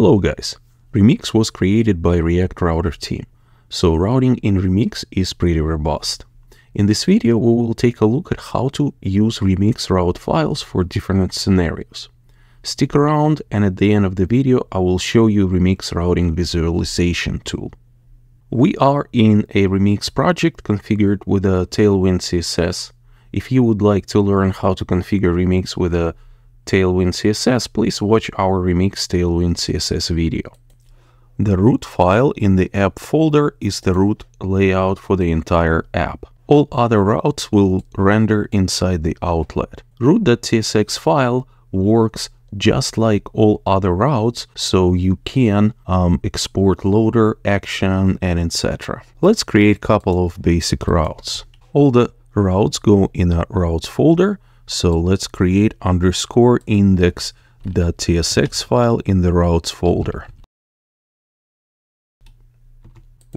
Hello guys! Remix was created by React Router team, so routing in Remix is pretty robust. In this video we will take a look at how to use Remix route files for different scenarios. Stick around and at the end of the video I will show you Remix routing visualization tool. We are in a Remix project configured with a Tailwind CSS. If you would like to learn how to configure Remix with a Tailwind CSS, please watch our Remix Tailwind CSS video. The root file in the app folder is the root layout for the entire app. All other routes will render inside the outlet. Root.tsx file works just like all other routes, so you can um, export loader, action, and etc. Let's create a couple of basic routes. All the routes go in a routes folder, so let's create underscore index.tsx file in the routes folder.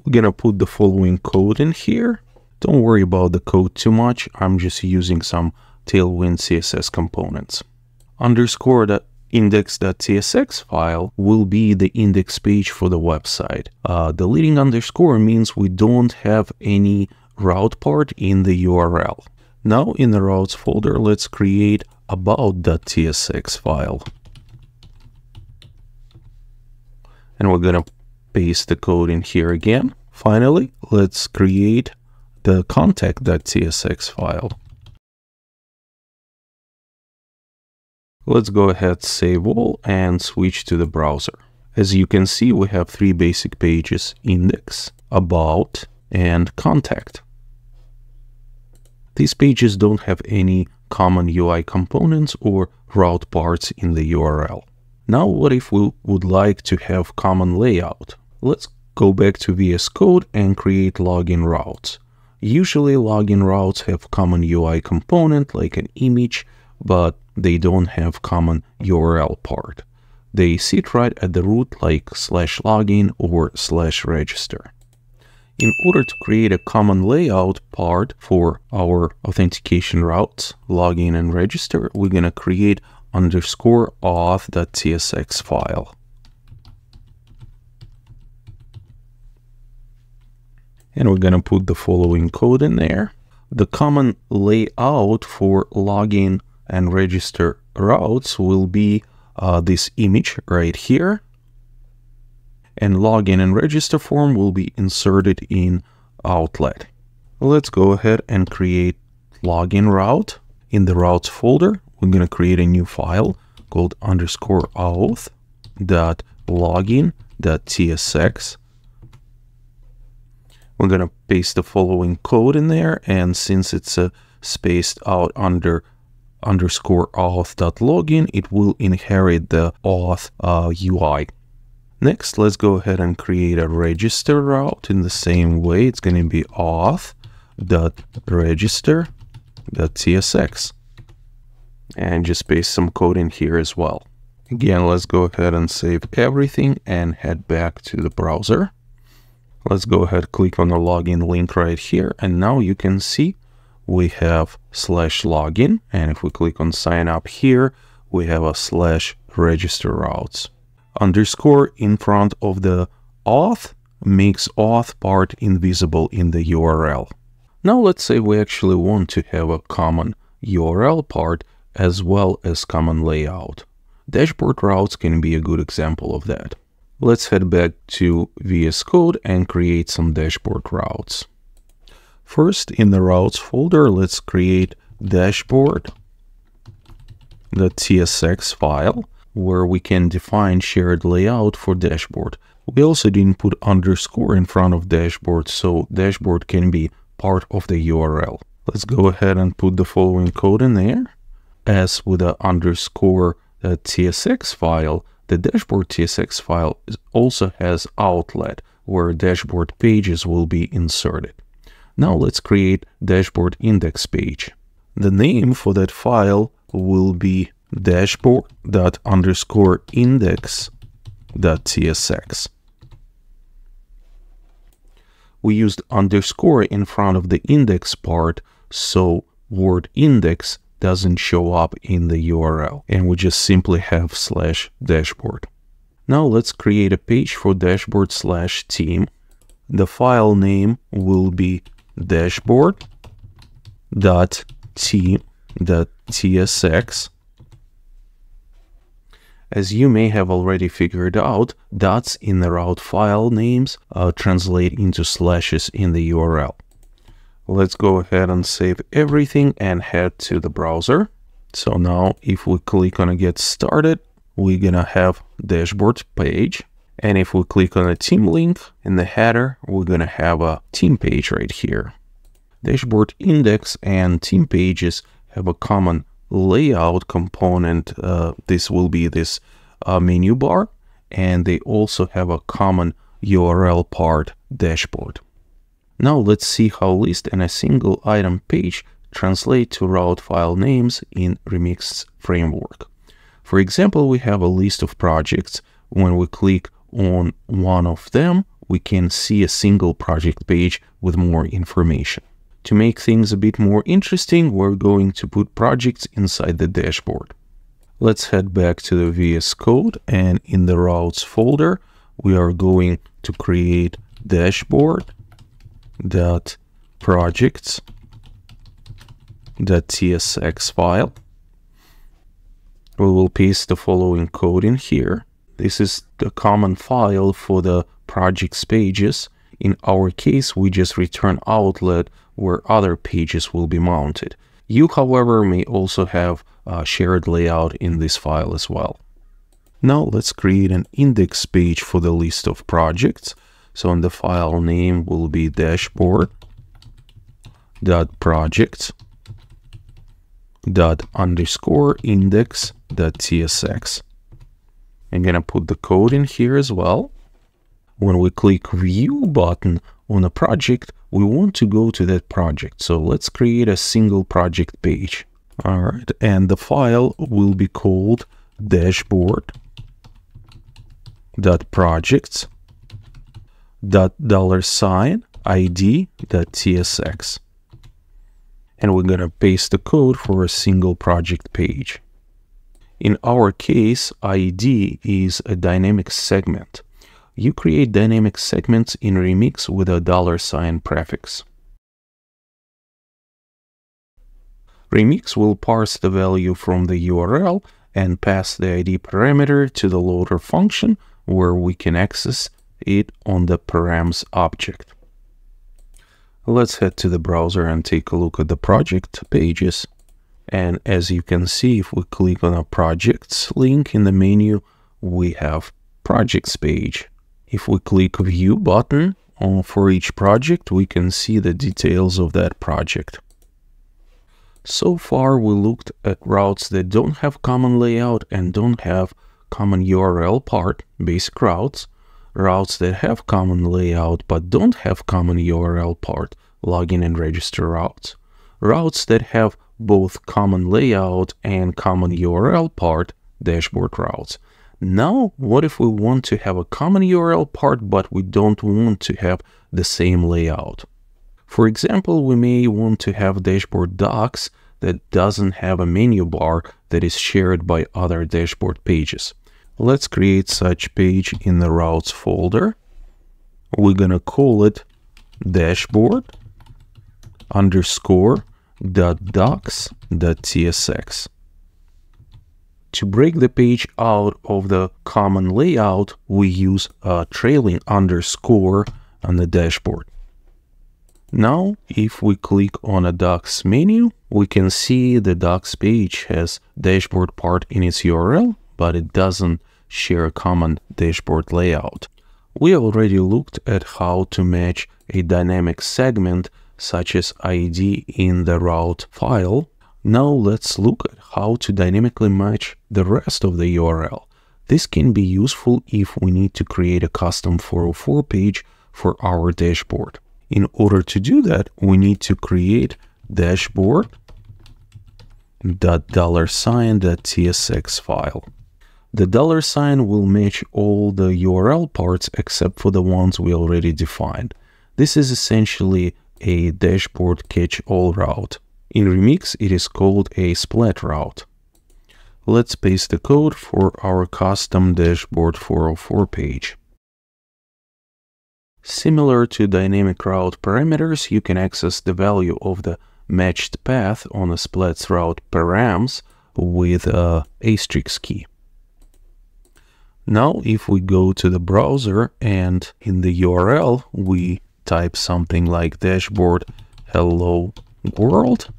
We're gonna put the following code in here. Don't worry about the code too much. I'm just using some Tailwind CSS components. Underscore index.tsx file will be the index page for the website. Uh, the leading underscore means we don't have any route part in the URL. Now in the routes folder, let's create about.tsx file. And we're going to paste the code in here again. Finally, let's create the contact.tsx file. Let's go ahead, save all, and switch to the browser. As you can see, we have three basic pages, index, about, and contact. These pages don't have any common UI components or route parts in the URL. Now what if we would like to have common layout? Let's go back to VS Code and create login routes. Usually login routes have common UI component like an image, but they don't have common URL part. They sit right at the root like slash login or slash register. In order to create a common layout part for our authentication routes, login and register, we're going to create underscore auth.tsx file. And we're going to put the following code in there. The common layout for login and register routes will be uh, this image right here and login and register form will be inserted in outlet. Let's go ahead and create login route. In the routes folder, we're going to create a new file called underscore auth dot login dot tsx. We're going to paste the following code in there, and since it's uh, spaced out under underscore auth dot login, it will inherit the auth uh, UI. Next, let's go ahead and create a register route in the same way. It's going to be auth.register.tsx. And just paste some code in here as well. Again, let's go ahead and save everything and head back to the browser. Let's go ahead, and click on the login link right here. And now you can see we have slash login. And if we click on sign up here, we have a slash register routes underscore in front of the auth makes auth part invisible in the URL. Now let's say we actually want to have a common URL part as well as common layout. Dashboard routes can be a good example of that. Let's head back to VS Code and create some dashboard routes. First, in the routes folder, let's create dashboard.tsx file where we can define shared layout for dashboard. We also didn't put underscore in front of dashboard, so dashboard can be part of the URL. Let's go ahead and put the following code in there. As with the underscore uh, tsx file, the dashboard tsx file also has outlet where dashboard pages will be inserted. Now let's create dashboard index page. The name for that file will be dashboard dot underscore index dot tsx. We used underscore in front of the index part, so word index doesn't show up in the URL, and we just simply have slash dashboard. Now let's create a page for dashboard slash team. The file name will be dashboard dot dot tsx. As you may have already figured out, dots in the route file names uh, translate into slashes in the URL. Let's go ahead and save everything and head to the browser. So now if we click on get started, we're gonna have dashboard page. And if we click on the team link in the header, we're gonna have a team page right here. Dashboard index and team pages have a common layout component. Uh, this will be this uh, menu bar, and they also have a common URL part dashboard. Now let's see how list and a single item page translate to route file names in Remix framework. For example, we have a list of projects. When we click on one of them, we can see a single project page with more information. To make things a bit more interesting, we're going to put projects inside the dashboard. Let's head back to the VS Code and in the routes folder, we are going to create dashboard dot projects dot tsx file. We will paste the following code in here. This is the common file for the projects pages. In our case, we just return outlet where other pages will be mounted. You, however, may also have a shared layout in this file as well. Now let's create an index page for the list of projects. So in the file name will be dashboard dot dot underscore index dot tsx. I'm gonna put the code in here as well. When we click view button on a project, we want to go to that project. So let's create a single project page. All right, and the file will be called dashboard dot projects dot dollar sign id dot tsx and we're going to paste the code for a single project page. In our case, ID is a dynamic segment. You create dynamic segments in Remix with a dollar sign prefix. Remix will parse the value from the URL and pass the ID parameter to the loader function where we can access it on the params object. Let's head to the browser and take a look at the project pages. And as you can see, if we click on a projects link in the menu, we have projects page. If we click view button on for each project, we can see the details of that project. So far, we looked at routes that don't have common layout and don't have common URL part, basic routes, routes that have common layout but don't have common URL part, login and register routes, routes that have both common layout and common URL part, dashboard routes. Now, what if we want to have a common URL part, but we don't want to have the same layout? For example, we may want to have dashboard docs that doesn't have a menu bar that is shared by other dashboard pages. Let's create such page in the routes folder. We're gonna call it dashboard underscore dot docs dot tsx. To break the page out of the common layout, we use a trailing underscore on the dashboard. Now, if we click on a docs menu, we can see the docs page has dashboard part in its URL, but it doesn't share a common dashboard layout. We already looked at how to match a dynamic segment such as ID in the route file. Now let's look at how to dynamically match the rest of the URL. This can be useful if we need to create a custom 404 page for our dashboard. In order to do that, we need to create dashboard dollar sign tsx file. The dollar sign will match all the URL parts except for the ones we already defined. This is essentially a dashboard catch-all route. In Remix, it is called a splat route. Let's paste the code for our custom dashboard 404 page. Similar to dynamic route parameters, you can access the value of the matched path on a splats route params with a asterisk key. Now, if we go to the browser and in the URL, we type something like dashboard hello world,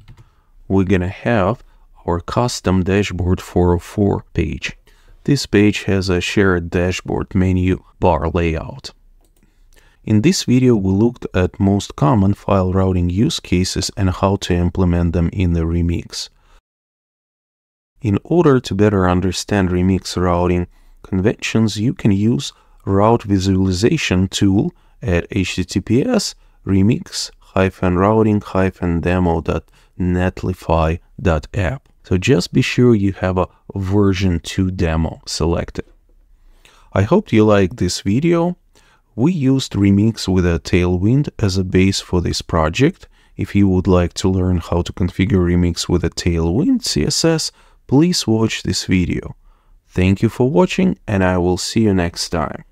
we're gonna have our custom dashboard 404 page. This page has a shared dashboard menu bar layout. In this video, we looked at most common file routing use cases and how to implement them in the Remix. In order to better understand Remix routing conventions, you can use Route Visualization tool at https remix-routing-demo.netlify.app. So just be sure you have a version 2 demo selected. I hope you liked this video. We used Remix with a Tailwind as a base for this project. If you would like to learn how to configure Remix with a Tailwind CSS, please watch this video. Thank you for watching and I will see you next time.